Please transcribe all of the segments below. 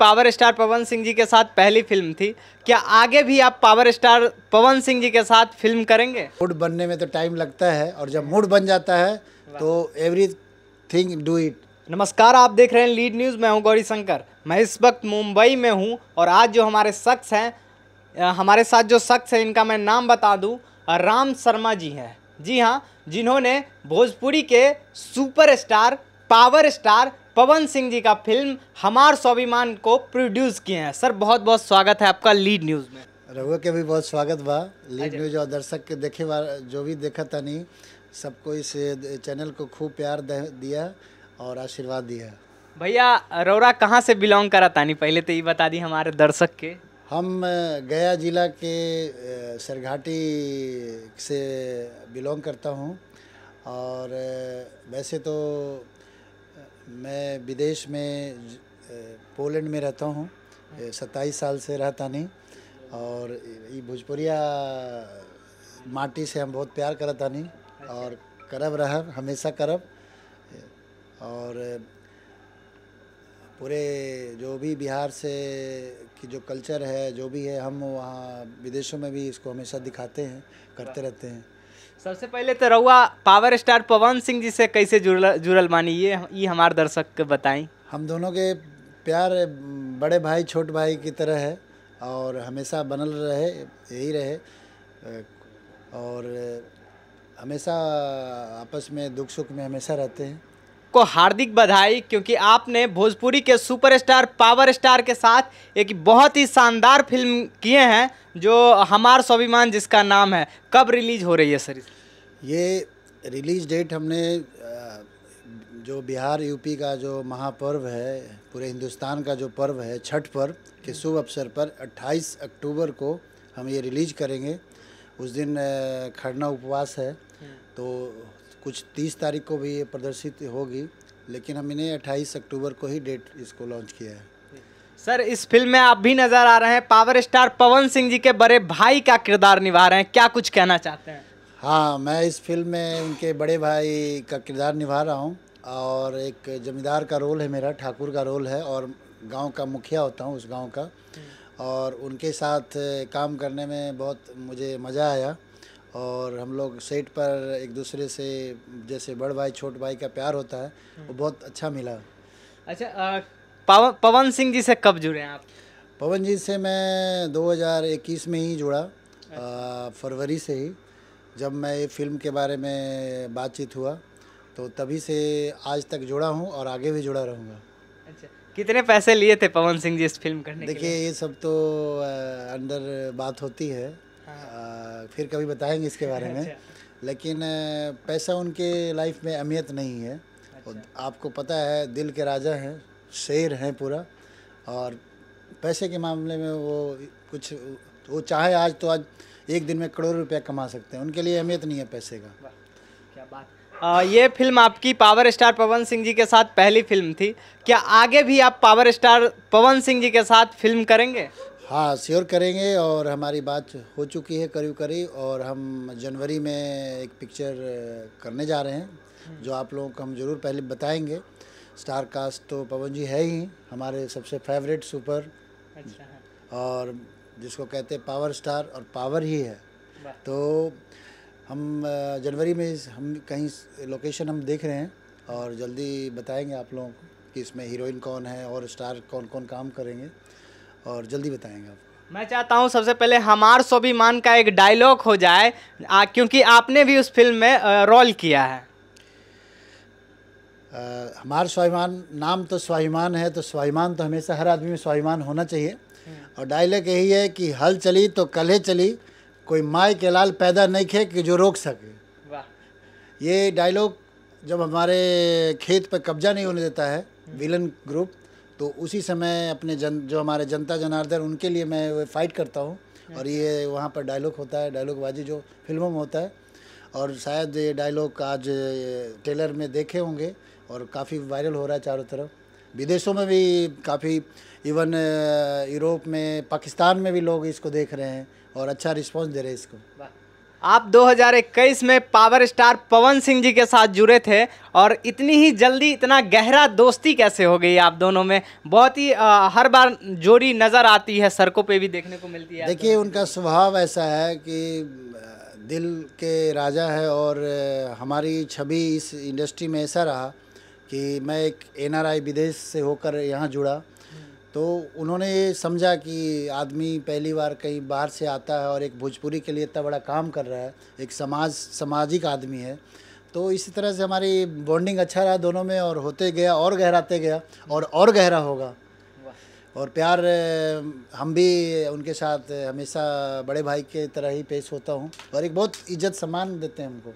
Power star Pawan Singh ji के साथ पहली फ़िल्म थी। क्या आगे भी आप पावर स्टार पवन सिंह जी के साथ फ़िल्म करेंगे? मूड बनने में तो टाइम लगता है और जब मूड बन जाता है तो एवरी थिंग डू इट नमस्कार आप देख रहे हैं लीड न्यूज़। मैं हूँ गौरी शंकर। मैं इस वक्त मुंबई में हूँ और आज जो हमारे शख्स हैं हमारे साथ जो शख्स हैं इनका मैं नाम बता दूँ राम शर्मा जी हैं। जी हाँ जिन्होंने भोजपुरी के superstar power star Pawan Singh ji का फ़िल्म हमार स्वाभिमान को प्रोड्यूस किए हैं। सर बहुत बहुत स्वागत है आपका लीड न्यूज़ में। रघुआ के भी बहुत स्वागत बा। लीड न्यूज़ और दर्शक के देखे वाला जो भी देखा था तनी सबको इस चैनल को खूब प्यार दिया और आशीर्वाद दिया। भैया रौरा कहाँ से बिलोंग करा था तानी पहले तो ये बता दी हमारे दर्शक के। हम गया जिला के सरघाटी से बिलोंग करता हूँ। और वैसे तो मैं विदेश में पोलैंड में रहता हूँ। सत्ताईस साल से रहता नहीं और ये भोजपुरिया माटी से हम बहुत प्यार करता नहीं और करब रह हमेशा करब। और पूरे जो भी बिहार से की जो कल्चर है, जो भी है, हम वहाँ विदेशों में भी इसको हमेशा दिखाते हैं, करते रहते हैं। सबसे पहले तो रउआ पावर स्टार पवन सिंह जी से कैसे जुड़ल जुड़ल मानी? ये ये हमारे दर्शक के बताएँ। हम दोनों के प्यार, बड़े भाई, छोट भाई की तरह है और हमेशा बनल रहे, यही रहे। और हमेशा आपस में दुख सुख में हमेशा रहते हैं। को हार्दिक बधाई, क्योंकि आपने भोजपुरी के सुपरस्टार, पावर स्टार के साथ एक बहुत ही शानदार फ़िल्म किए हैं, जो हमार स्वाभिमान जिसका नाम है। कब रिलीज़ हो रही है सर ये रिलीज़ डेट हमने जो बिहार, यूपी का जो महापर्व है, पूरे हिंदुस्तान का जो पर्व है, छठ पर्व के शुभ अवसर पर 28 अक्टूबर को हम ये रिलीज़ करेंगे। उस दिन खरना उपवास है। तो कुछ 30 तारीख को भी ये प्रदर्शित होगी लेकिन हम इन्हें 28 अक्टूबर को ही डेट इसको लॉन्च किया है। सर इस फ़िल्म में आप भी नज़र आ रहे हैं पावर स्टार पवन सिंह जी के बड़े भाई का किरदार निभा रहे हैं क्या कुछ कहना चाहते हैं? हाँ मैं इस फ़िल्म में उनके बड़े भाई का किरदार निभा रहा हूँ और एक जमींदार का रोल है मेरा ठाकुर का रोल है और गाँव का मुखिया होता हूँ उस गाँव का। और उनके साथ काम करने में बहुत मुझे मज़ा आया। और हम लोग सेट पर एक दूसरे से जैसे बड़ भाई छोट भाई का प्यार होता है वो बहुत अच्छा मिला। अच्छा पवन पवन सिंह जी से कब जुड़े हैं आप? पवन जी से मैं 2021 में ही जुड़ा आ, फरवरी से ही। जब मैं ये फ़िल्म के बारे में बातचीत हुआ तो तभी से आज तक जुड़ा हूँ और आगे भी जुड़ा रहूँगा। अच्छा कितने पैसे लिए थे पवन सिंह जी इस फ़िल्म करने देखिए ये सब तो अंदर बात होती है। आ, फिर कभी बताएँगे इसके बारे में। लेकिन पैसा उनके लाइफ में अहमियत नहीं है। और आपको पता है दिल के राजा हैं शेर हैं पूरा। और पैसे के मामले में वो कुछ वो चाहे आज तो आज एक दिन में करोड़ रुपया कमा सकते हैं। उनके लिए अहमियत नहीं है पैसे का। क्या बात। आ, ये फ़िल्म आपकी पावर स्टार पवन सिंह जी के साथ पहली फ़िल्म थी। क्या आगे भी आप पावर स्टार पवन सिंह जी के साथ फ़िल्म करेंगे? हाँ श्योर करेंगे और हमारी बात हो चुकी है करीब करीब और हम जनवरी में एक पिक्चर करने जा रहे हैं जो आप लोगों को हम ज़रूर पहले बताएँगे। स्टार कास्ट तो पवन जी है ही हमारे सबसे फेवरेट सुपर अच्छा और जिसको कहते हैं पावर स्टार और पावर ही है। तो हम जनवरी में हम कहीं लोकेशन हम देख रहे हैं और जल्दी बताएँगे आप लोगों को कि इसमें हीरोइन कौन है और स्टार कौन कौन काम करेंगे। और जल्दी बताएँगे आपको मैं चाहता हूँ सबसे पहले हमार स्वाभिमान का एक डायलॉग हो जाए आ, क्योंकि आपने भी उस फ़िल्म में रोल किया है। अ, हमारा स्वाभिमान नाम तो स्वाभिमान है तो स्वाभिमान तो हमेशा हर आदमी में स्वाभिमान होना चाहिए। और डायलॉग यही है कि हल चली तो कल्हे चली कोई माए के लाल पैदा नहीं खे कि जो रोक सके। वाह। ये डायलॉग जब हमारे खेत पर कब्जा नहीं होने देता है विलन ग्रुप तो उसी समय अपने जन, जो हमारे जनता जनार्दन, उनके लिए मैं फाइट करता हूँ। और ये वहाँ पर डायलॉग होता है डायलॉग बाजी जो फ़िल्मों में होता है। और शायद ये डायलॉग आज टेलर में देखे होंगे और काफ़ी वायरल हो रहा है चारों तरफ़। विदेशों में भी काफ़ी इवन यूरोप में, पाकिस्तान में भी लोग इसको देख रहे हैं और अच्छा रिस्पांस दे रहे हैं इसको। आप 2021 में पावर स्टार पवन सिंह जी के साथ जुड़े थे और इतनी ही जल्दी इतना गहरा दोस्ती कैसे हो गई आप दोनों में? बहुत ही अ, हर बार जोड़ी नज़र आती है सड़कों पे भी देखने को मिलती है। देखिए उनका स्वभाव ऐसा है कि दिल के राजा है और हमारी छवि इस इंडस्ट्री में ऐसा रहा कि मैं एक एनआरआई विदेश से होकर यहाँ जुड़ा। तो उन्होंने ये समझा कि आदमी पहली बार कहीं बाहर से आता है और एक भोजपुरी के लिए इतना बड़ा काम कर रहा है एक समाज सामाजिक आदमी है। तो इसी तरह से हमारी बॉन्डिंग अच्छा रहा दोनों में और होते गया और गहराते गया और और गहरा होगा। और प्यार हम भी उनके साथ हमेशा बड़े भाई के तरह ही पेश होता हूँ और एक बहुत इज़्ज़त सम्मान देते हैं हमको।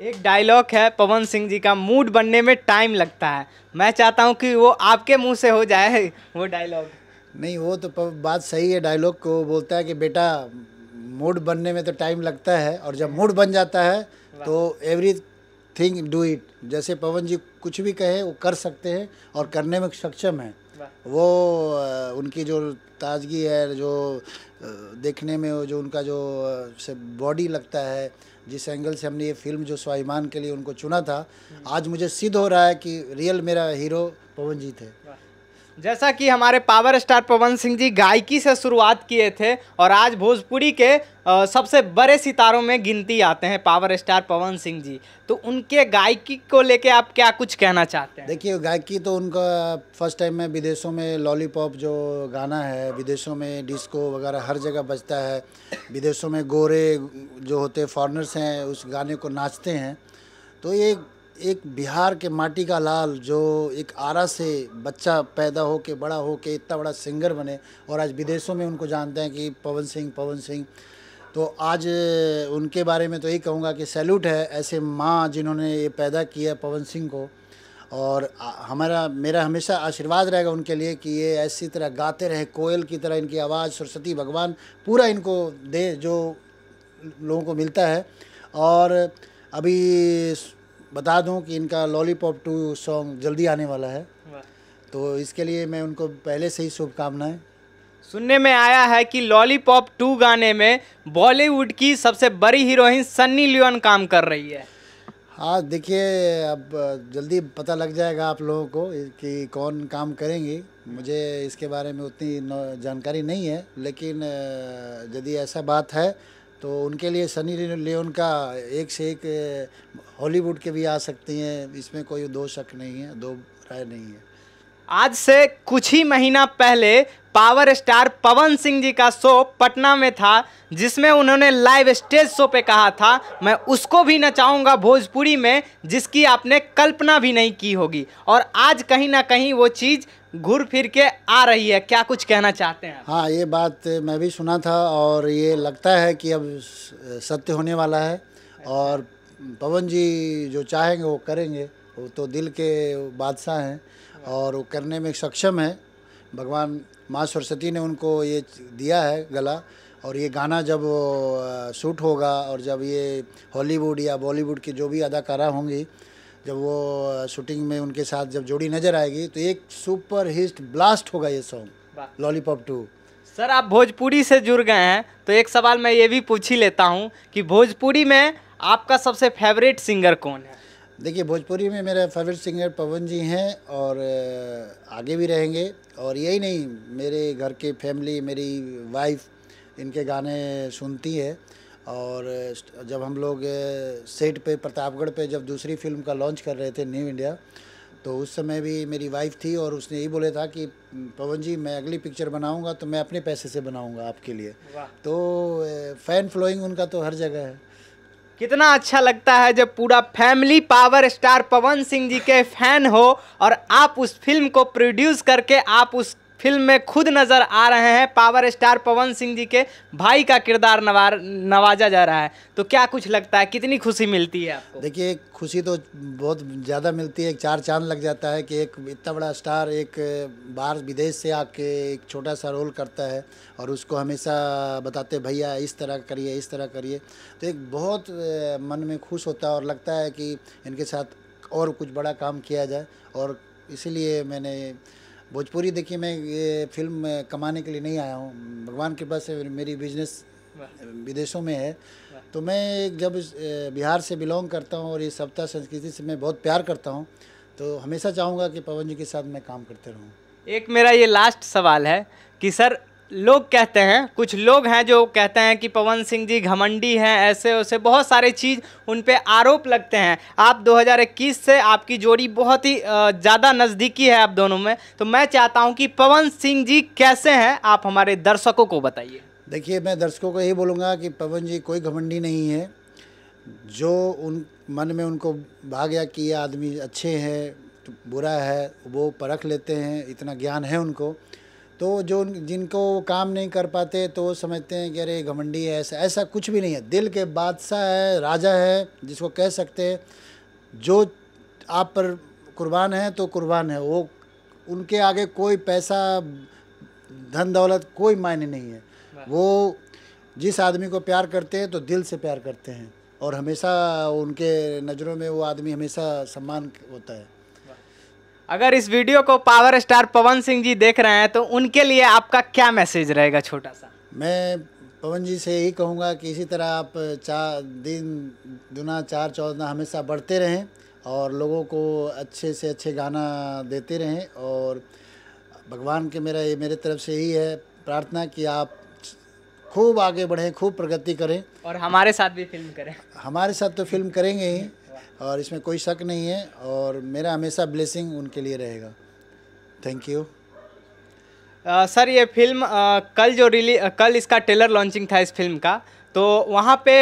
एक डायलॉग है पवन सिंह जी का मूड बनने में टाइम लगता है। मैं चाहता हूँ कि वो आपके मुँह से हो जाए वो डायलॉग नहीं वो तो बात सही है डायलॉग को बोलता है कि बेटा मूड बनने में तो टाइम लगता है और जब मूड बन जाता है तो एवरी थिंग डू इट जैसे पवन जी कुछ भी कहे वो कर सकते हैं और करने में सक्षम है। वो उनकी जो ताजगी है जो देखने में वो जो उनका जो से बॉडी लगता है जिस एंगल से हमने ये फ़िल्म जो स्वाभिमान के लिए उनको चुना था, आज मुझे सिद्ध हो रहा है कि रियल मेरा हीरो पवन जी थे जैसा कि हमारे पावर स्टार पवन सिंह जी गायकी से शुरुआत किए थे और आज भोजपुरी के सबसे बड़े सितारों में गिनती आते हैं पावर स्टार पवन सिंह जी। तो उनके गायकी को लेके आप क्या कुछ कहना चाहते हैं? देखिए, गायकी तो उनका फ़र्स्ट टाइम में विदेशों में लॉलीपॉप जो गाना है, विदेशों में डिस्को वगैरह हर जगह बजता है। विदेशों में गोरे जो होते फॉरनर्स हैं, उस गाने को नाचते हैं। तो ये एक बिहार के माटी का लाल, जो एक आरा से बच्चा पैदा हो के बड़ा हो के इतना बड़ा सिंगर बने। और आज विदेशों में उनको जानते हैं कि पवन सिंह पवन सिंह। तो आज उनके बारे में तो यही कहूँगा कि सैल्यूट है ऐसे माँ जिन्होंने ये पैदा किया पवन सिंह को। और हमारा, मेरा हमेशा आशीर्वाद रहेगा उनके लिए कि ये ऐसी तरह गाते रहे, कोयल की तरह इनकी आवाज़, सरस्वती भगवान, पूरा इनको दे, जो लोगों को मिलता है। और अभी बता दूँ कि इनका लॉलीपॉप टू सॉन्ग जल्दी आने वाला है। तो इसके लिए मैं उनको पहले से ही शुभकामनाएँ। सुनने में आया है कि लॉलीपॉप टू गाने में बॉलीवुड की सबसे बड़ी हीरोइन सन्नी लियोन काम कर रही है। हाँ देखिए अब जल्दी पता लग जाएगा आप लोगों को कि कौन काम करेंगे। मुझे इसके बारे में उतनी जानकारी नहीं है लेकिन यदि ऐसा बात है तो उनके लिए सनी लियोन का एक से एक हॉलीवुड के भी आ सकती हैं। इसमें कोई दो शक नहीं है, दो राय नहीं है। आज से कुछ ही महीना पहले पावर स्टार पवन सिंह जी का शो पटना में था, जिसमें उन्होंने लाइव स्टेज शो पे कहा था, मैं उसको भी नचाऊँगा भोजपुरी में, जिसकी आपने कल्पना भी नहीं की होगी। और आज कहीं ना कहीं वो चीज़ घूर फिर के आ रही है। क्या कुछ कहना चाहते हैं हाँ ये बात मैं भी सुना था और ये लगता है कि अब सत्य होने वाला है और पवन जी जो चाहेंगे, वो करेंगे। वो तो दिल के बादशाह हैं और वो करने में सक्षम है। भगवान माँ सरस्वती ने उनको ये दिया है गला और ये गाना जब शूट होगा और जब ये हॉलीवुड या बॉलीवुड की जो भी अदाकारा होंगी जब वो शूटिंग में उनके साथ जब जोड़ी नज़र आएगी तो एक सुपर हिट ब्लास्ट होगा ये सॉन्ग लॉलीपॉप टू सर आप भोजपुरी से जुड़ गए हैं तो एक सवाल मैं ये भी पूछ ही लेता हूँ कि भोजपुरी में आपका सबसे फेवरेट सिंगर कौन है? देखिए भोजपुरी में मेरा फेवरेट सिंगर पवन जी हैं और आगे भी रहेंगे। और यही नहीं मेरे घर के फैमिली मेरी वाइफ इनके गाने सुनती है। और जब हम लोग सेट पे प्रतापगढ़ पे जब दूसरी फ़िल्म का लॉन्च कर रहे थे न्यू इंडिया तो उस समय भी मेरी वाइफ थी और उसने यही बोले था कि पवन जी मैं अगली पिक्चर बनाऊँगा तो मैं अपने पैसे से बनाऊँगा आपके लिए। तो फ़ैन फ्लोइंग उनका तो हर जगह है। कितना अच्छा लगता है जब पूरा family power star Pawan Singh ji के फ़ैन हो और आप उस फ़िल्म को प्रोड्यूस करके आप उस फ़िल्म में खुद नज़र आ रहे हैं पावर स्टार पवन सिंह जी के भाई का किरदार नवार, नवाजा जा रहा है। तो क्या कुछ लगता है? कितनी खुशी मिलती है आपको? देखिए, खुशी तो बहुत ज़्यादा मिलती है। एक चार चाँद लग जाता है कि एक इतना बड़ा स्टार एक बाहर विदेश से आके एक छोटा सा रोल करता है और उसको हमेशा बताते, भैया, इस तरह करिए, इस तरह करिए। तो एक बहुत मन में खुश होता है और लगता है कि इनके साथ और कुछ बड़ा काम किया जाए। और इसीलिए मैंने भोजपुरी देखिए मैं ये फ़िल्म कमाने के लिए नहीं आया हूँ। भगवान के पास से मेरी बिज़नेस विदेशों में है। तो मैं जब बिहार से बिलोंग करता हूँ और ये सप्ताह संस्कृति से मैं बहुत प्यार करता हूँ तो हमेशा चाहूँगा कि पवन जी के साथ मैं काम करते रहूँ। एक मेरा ये लास्ट सवाल है कि सर लोग कहते हैं, कुछ लोग हैं जो कहते हैं कि पवन सिंह जी घमंडी हैं, ऐसे वैसे बहुत सारे चीज़ उन पे आरोप लगते हैं। आप 2021 से आपकी जोड़ी बहुत ही ज़्यादा नज़दीकी है आप दोनों में तो मैं चाहता हूँ कि पवन सिंह जी कैसे हैं, आप हमारे दर्शकों को बताइए। देखिए, मैं दर्शकों को यही बोलूँगा कि पवन जी कोई घमंडी नहीं है। जो उन, मन में उनको भाग गया कि ये आदमी अच्छे हैं, बुरा है, वो परख लेते हैं, इतना ज्ञान है उनको। तो जो जिनको काम नहीं कर पाते तो वो समझते हैं कि अरे घमंडी है ऐसा ऐसा कुछ भी नहीं है। दिल के बादशाह है राजा है जिसको कह सकते हैं जो आप पर कुर्बान है तो कुर्बान है। वो उनके आगे कोई पैसा धन दौलत कोई मायने नहीं है। वो जिस आदमी को प्यार करते हैं तो दिल से प्यार करते हैं। और हमेशा उनके नज़रों में वो आदमी हमेशा सम्मान होता है। अगर इस वीडियो को पावर स्टार पवन सिंह जी देख रहे हैं तो उनके लिए आपका क्या मैसेज रहेगा छोटा सा? मैं पवन जी से यही कहूँगा कि इसी तरह आप चार दिन दुना चार चौदह हमेशा बढ़ते रहें और लोगों को अच्छे से अच्छे गाना देते रहें और भगवान के मेरा ये मेरे तरफ़ से यही है प्रार्थना कि आप खूब आगे बढ़ें खूब प्रगति करें। और हमारे साथ भी फ़िल्म करें। हमारे साथ तो फ़िल्म करेंगे ही। और इसमें कोई शक नहीं है और मेरा हमेशा ब्लेसिंग उनके लिए रहेगा। थैंक यू सर ये फ़िल्म अ, कल जो रिली अ, कल इसका ट्रेलर लॉन्चिंग था इस फ़िल्म का तो वहाँ पे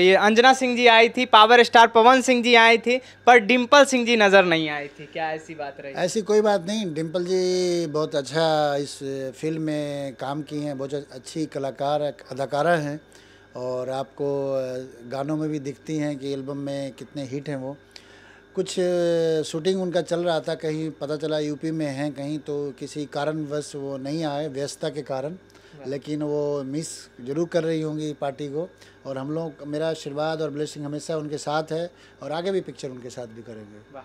ये अंजना सिंह जी आई थी पावर स्टार पवन सिंह जी आई थी पर डिम्पल सिंह जी नज़र नहीं आई थी। क्या ऐसी बात रही? ऐसी कोई बात नहीं डिम्पल जी बहुत अच्छा इस फ़िल्म में काम की हैं बहुत अच्छी कलाकार अदाकारा हैं। और आपको गानों में भी दिखती हैं कि एल्बम में कितने हिट हैं वो। कुछ शूटिंग उनका चल रहा था कहीं पता चला यूपी में हैं कहीं तो किसी कारणवश वो नहीं आए व्यस्तता के कारण। लेकिन वो मिस ज़रूर कर रही होंगी पार्टी को। और हम लोग मेरा आशीर्वाद और ब्लेसिंग हमेशा उनके साथ है और आगे भी पिक्चर उनके साथ भी करेंगे।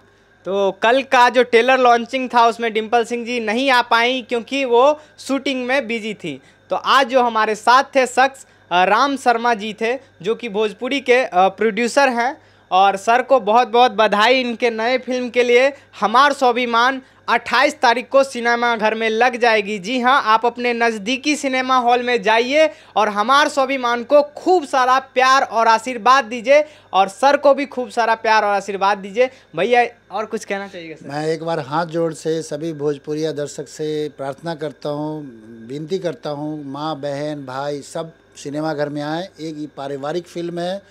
तो कल का जो टेलर लॉन्चिंग था उसमें डिम्पल सिंह जी नहीं आ पाई क्योंकि वो शूटिंग में बिज़ी थी। तो आज जो हमारे साथ थे शख्स राम शर्मा जी थे जो कि भोजपुरी के प्रोड्यूसर हैं। और सर को बहुत बहुत बधाई इनके नए फ़िल्म के लिए। हमार स्वाभिमान 28 तारीख को सिनेमा घर में लग जाएगी। जी हाँ आप अपने नज़दीकी सिनेमा हॉल में जाइए और हमार स्वाभिमान को खूब सारा प्यार और आशीर्वाद दीजिए और सर को भी खूब सारा प्यार और आशीर्वाद दीजिए। भैया, और कुछ कहना चाहिए सर? मैं एक बार हाथ जोड़ से सभी भोजपुरिया दर्शक से प्रार्थना करता हूँ, विनती करता हूँ, माँ, बहन, भाई, सब सिनेमा घर में आए। एक पारिवारिक फ़िल्म है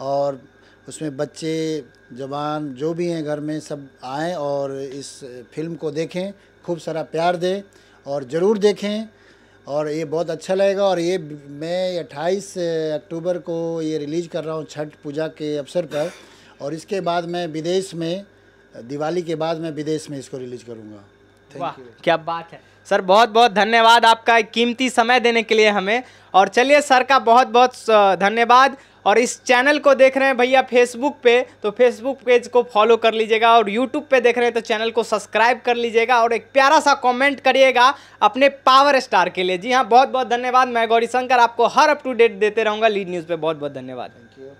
और उसमें बच्चे जवान जो भी हैं घर में सब आएँ और इस फ़िल्म को देखें खूब सारा प्यार दें और ज़रूर देखें। और ये बहुत अच्छा लगेगा और ये मैं 28 अक्टूबर को ये रिलीज़ कर रहा हूँ छठ पूजा के अवसर पर और इसके बाद मैं विदेश में दिवाली के बाद मैं विदेश में इसको रिलीज़ करूँगा। वाह क्या बात है। सर बहुत बहुत धन्यवाद आपका कीमती समय देने के लिए हमें। और चलिए सर का बहुत बहुत धन्यवाद। और इस चैनल को देख रहे हैं भैया फेसबुक पे तो फेसबुक पेज को फॉलो कर लीजिएगा और यूट्यूब पे देख रहे हैं तो चैनल को सब्सक्राइब कर लीजिएगा और एक प्यारा सा कमेंट करिएगा अपने पावर स्टार के लिए। जी हाँ बहुत बहुत धन्यवाद। मैं गौरी शंकर आपको हर अप टू डेट देते रहूँगा। लीड न्यूज़ पर बहुत बहुत धन्यवाद। Thank you